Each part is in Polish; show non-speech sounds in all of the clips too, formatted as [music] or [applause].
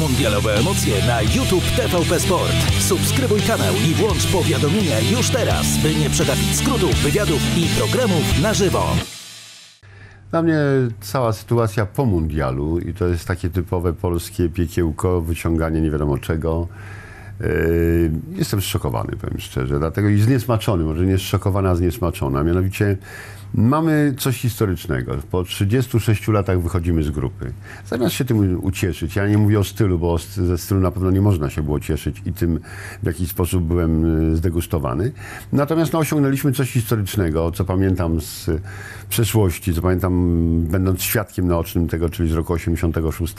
Mundialowe emocje na YouTube TVP Sport. Subskrybuj kanał i włącz powiadomienia już teraz, by nie przegapić skrótów, wywiadów i programów na żywo. Dla mnie cała sytuacja po mundialu i to jest takie typowe polskie piekiełko, wyciąganie nie wiadomo czego. Yy, Jestem zszokowany, powiem szczerze, dlatego i zniesmaczony, może nie zszokowany, a zniesmaczony. A mianowicie mamy coś historycznego. Po 36 latach wychodzimy z grupy. Zamiast się tym ucieszyć, ja nie mówię o stylu, bo ze stylu na pewno nie można się było cieszyć i tym w jakiś sposób byłem yy, zdegustowany. Natomiast no, osiągnęliśmy coś historycznego, co pamiętam z przeszłości, co pamiętam będąc świadkiem naocznym tego, czyli z roku 86.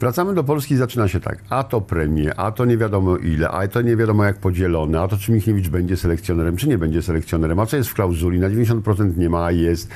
Wracamy do Polski i zaczyna się tak. A to premie, a to nie wiadomo ile, a to nie wiadomo jak podzielone, a to czy Michniewicz będzie selekcjonerem, czy nie będzie selekcjonerem, a co jest w klauzuli, na 90% nie ma, jest.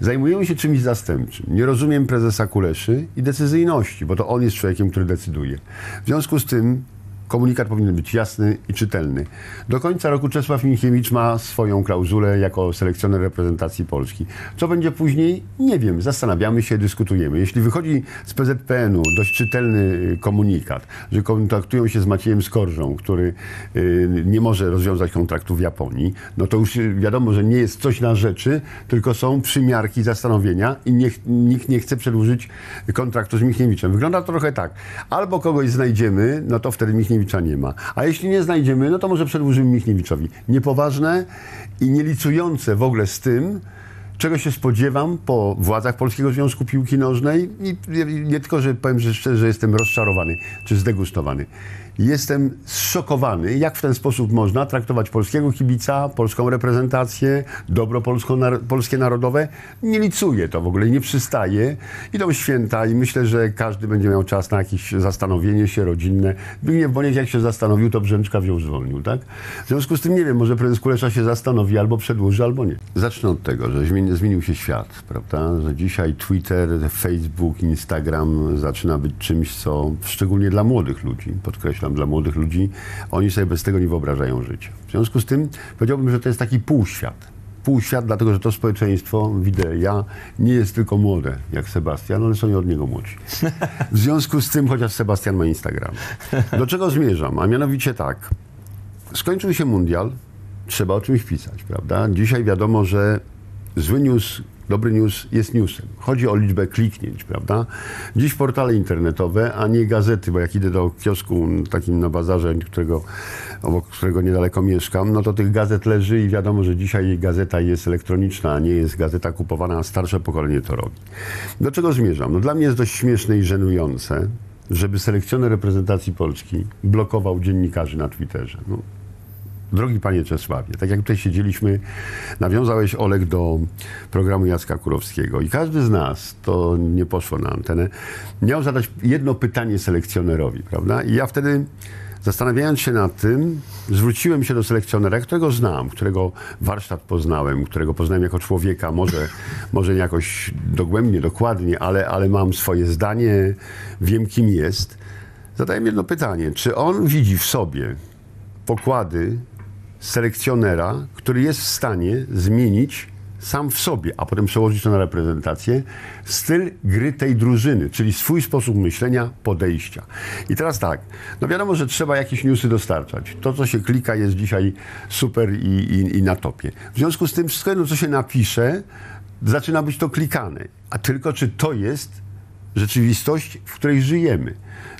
Zajmujemy się czymś zastępczym. Nie rozumiem prezesa Kuleszy i decyzyjności, bo to on jest człowiekiem, który decyduje. W związku z tym Komunikat powinien być jasny i czytelny. Do końca roku Czesław Michniewicz ma swoją klauzulę jako selekcjoner reprezentacji Polski. Co będzie później? Nie wiem. Zastanawiamy się, dyskutujemy. Jeśli wychodzi z PZPN-u dość czytelny y, komunikat, że kontaktują się z Maciejem Skorżą, który y, nie może rozwiązać kontraktu w Japonii, no to już y, wiadomo, że nie jest coś na rzeczy, tylko są przymiarki zastanowienia i niech, nikt nie chce przedłużyć kontraktu z Michniewiczem. Wygląda to trochę tak. Albo kogoś znajdziemy, no to wtedy Michniewicza nie ma. A jeśli nie znajdziemy, no to może przedłużymy Michniewiczowi. Niepoważne i nielicujące w ogóle z tym, czego się spodziewam po władzach Polskiego Związku Piłki Nożnej i nie tylko, że powiem że szczerze, że jestem rozczarowany czy zdegustowany. Jestem zszokowany, jak w ten sposób można traktować polskiego kibica, polską reprezentację, dobro polsko, nar- polskie narodowe. Nie licuję to w ogóle, nie przystaje. Idą święta i myślę, że każdy będzie miał czas na jakieś zastanowienie się rodzinne. Zbigniew Boniek jak się zastanowił, to Brzęczka wziął, zwolnił, tak? W związku z tym nie wiem, może prezes Kulesza się zastanowi albo przedłuży, albo nie. Zacznę od tego, że zmieni, zmienił się świat, prawda? Że dzisiaj Twitter, Facebook, Instagram zaczyna być czymś, co szczególnie dla młodych ludzi, podkreślam, dla młodych ludzi, oni sobie bez tego nie wyobrażają życia. W związku z tym powiedziałbym, że to jest taki półświat. Półświat, dlatego że to społeczeństwo, widzę ja, nie jest tylko młode, jak Sebastian, ale są i od niego młodsi. W związku z tym, chociaż Sebastian ma Instagram. Do czego zmierzam? A mianowicie tak. Skończył się mundial, trzeba o czymś pisać, prawda? Dzisiaj wiadomo, że zły news, dobry news jest newsem. Chodzi o liczbę kliknięć, prawda? Dziś portale internetowe, a nie gazety, bo jak idę do kiosku takim na bazarze, którego, obok którego niedaleko mieszkam, no to tych gazet leży i wiadomo, że dzisiaj gazeta jest elektroniczna, a nie jest gazeta kupowana, a starsze pokolenie to robi. Do czego zmierzam? No dla mnie jest dość śmieszne i żenujące, żeby selekcjoner reprezentacji Polski blokował dziennikarzy na Twitterze. No, Drogi panie Czesławie, tak jak tutaj siedzieliśmy, nawiązałeś Olek do programu Jacka Kurowskiego i każdy z nas, to nie poszło na antenę, miał zadać jedno pytanie selekcjonerowi, prawda? I ja wtedy zastanawiając się nad tym, zwróciłem się do selekcjonera, którego znam, którego warsztat poznałem, którego poznałem jako człowieka, może, [laughs] może nie jakoś dogłębnie, dokładnie, ale, ale mam swoje zdanie, wiem kim jest. Zadałem jedno pytanie, czy on widzi w sobie pokłady selekcjonera, który jest w stanie zmienić sam w sobie, a potem przełożyć to na reprezentację, styl gry tej drużyny, czyli swój sposób myślenia, podejścia. I teraz tak, no wiadomo, że trzeba jakieś newsy dostarczać. To, co się klika, jest dzisiaj super i, i, i na topie. W związku z tym wszystko jedno, co się napisze, zaczyna być to klikane. A tylko czy to jest rzeczywistość, w której żyjemy.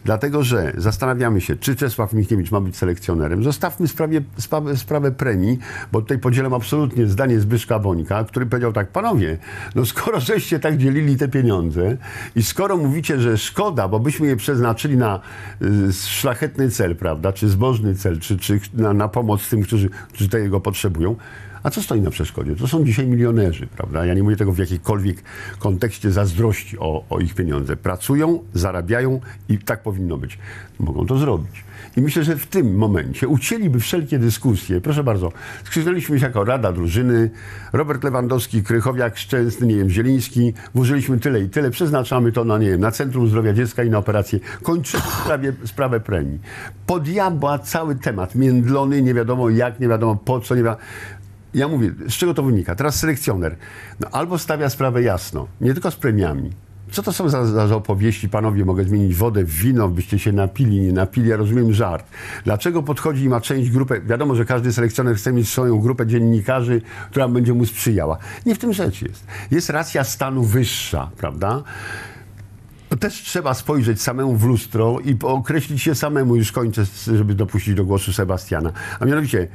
Dlatego, że zastanawiamy się, czy Czesław Michniewicz ma być selekcjonerem. Zostawmy sprawie, sprawę, sprawę premii, bo tutaj podzielam absolutnie zdanie Zbyszka Bońka, który powiedział tak, panowie, no skoro żeście tak dzielili te pieniądze i skoro mówicie, że szkoda, bo byśmy je przeznaczyli na y, szlachetny cel, prawda, czy zbożny cel, czy, czy na, na pomoc tym, którzy, którzy tego potrzebują, a co stoi na przeszkodzie? To są dzisiaj milionerzy, prawda? Ja nie mówię tego w jakiejkolwiek kontekście zazdrości o, o ich pieniądze. Pracują, zarabiają i tak powinno być. Mogą to zrobić. I myślę, że w tym momencie ucięliby wszelkie dyskusje. Proszę bardzo, skrzydliśmy się jako Rada Drużyny, Robert Lewandowski, Krychowiak, Szczęsny, nie wiem, Zieliński, włożyliśmy tyle i tyle, przeznaczamy to na, nie wiem, na Centrum Zdrowia Dziecka i na operację. Kończymy sprawie, sprawę premii. Po diabła cały temat, międlony, nie wiadomo jak, nie wiadomo po co, nie wiadomo ja mówię, z czego to wynika? Teraz selekcjoner no, albo stawia sprawę jasno, nie tylko z premiami, Co to są za, za, opowieści, panowie? Mogę zmienić wodę w wino, byście się napili, nie napili. Ja rozumiem żart. Dlaczego podchodzi i ma część grupy? Wiadomo, że każdy selekcjoner chce mieć swoją grupę dziennikarzy, która będzie mu sprzyjała. Nie w tym rzecz jest. Jest racja stanu wyższa, prawda? To też trzeba spojrzeć samemu w lustro i określić się samemu, już kończę, żeby dopuścić do głosu Sebastiana. A mianowicie,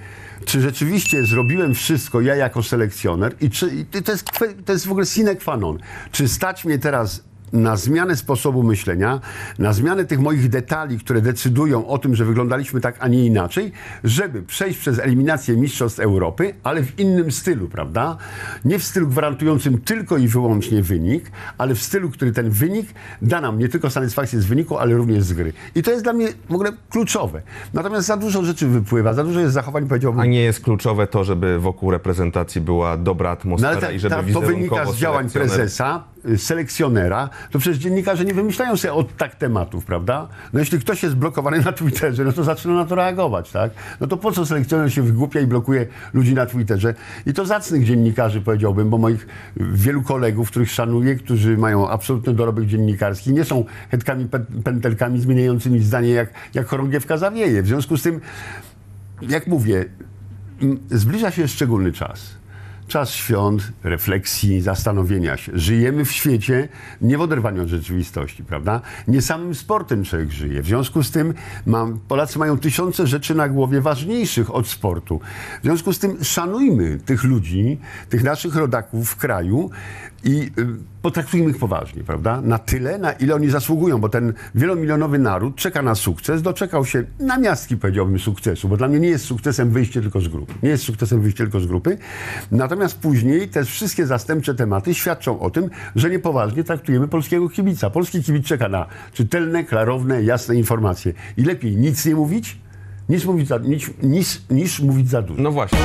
czy rzeczywiście zrobiłem wszystko ja jako selekcjoner i czy i to, jest, to jest w ogóle sine qua non. Czy stać mnie teraz na zmianę sposobu myślenia, na zmianę tych moich detali, które decydują o tym, że wyglądaliśmy tak, a nie inaczej, żeby przejść przez eliminację Mistrzostw Europy, ale w innym stylu, prawda? Nie w stylu gwarantującym tylko i wyłącznie wynik, ale w stylu, który ten wynik da nam nie tylko satysfakcję z wyniku, ale również z gry. I to jest dla mnie w ogóle kluczowe. Natomiast za dużo rzeczy wypływa, za dużo jest zachowań, powiedziałbym, A nie jest kluczowe to, żeby wokół reprezentacji była dobra no atmosfera ale ta, i żeby ta, to wynika z działań prezesa, y, selekcjonera. To przecież dziennikarze nie wymyślają sobie od tak tematów, prawda? No jeśli ktoś jest blokowany na Twitterze, no to zaczyna na to reagować, tak? No to po co selekcjoner się wygłupia i blokuje ludzi na Twitterze? I to zacnych dziennikarzy, powiedziałbym, bo moich wielu kolegów, których szanuję, którzy mają absolutny dorobek dziennikarski, nie są hetkami, pętelkami zmieniającymi zdanie, jak, jak chorągiewka zawieje. W związku z tym, jak mówię, zbliża się szczególny czas. Czas świąt, refleksji, zastanowienia się. Żyjemy w świecie nie w oderwaniu od rzeczywistości, prawda? Nie samym sportem człowiek żyje. W związku z tym mam, Polacy mają tysiące rzeczy na głowie ważniejszych od sportu. W związku z tym szanujmy tych ludzi, tych naszych rodaków w kraju i y, potraktujmy ich poważnie, prawda? Na tyle, na ile oni zasługują, bo ten wielomilionowy naród czeka na sukces, doczekał się na miastki, powiedziałbym, sukcesu, bo dla mnie nie jest sukcesem wyjście tylko z grupy. Nie jest sukcesem wyjście tylko z grupy. Natomiast później te wszystkie zastępcze tematy świadczą o tym, że niepoważnie traktujemy polskiego kibica. Polski kibic czeka na czytelne, klarowne, jasne informacje. I lepiej nic nie mówić, niż mówić za, niż, niż, niż mówić za dużo. No właśnie.